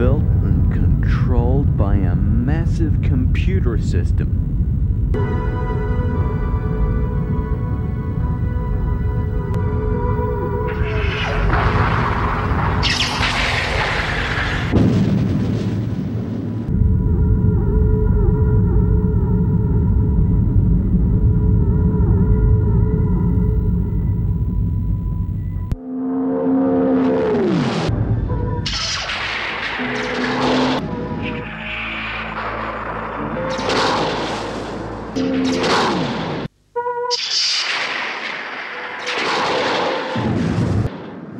built and controlled by a massive computer system.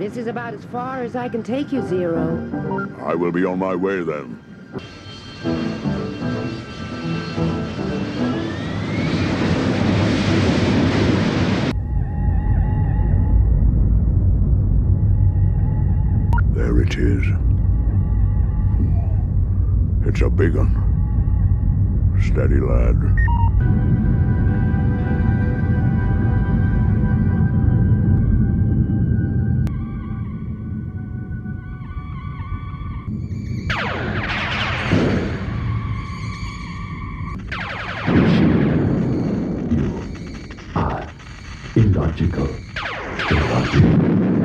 This is about as far as I can take you, Zero. I will be on my way then. There it is. Hmm. It's a big one. Steady, lad. Illogical. Illogical.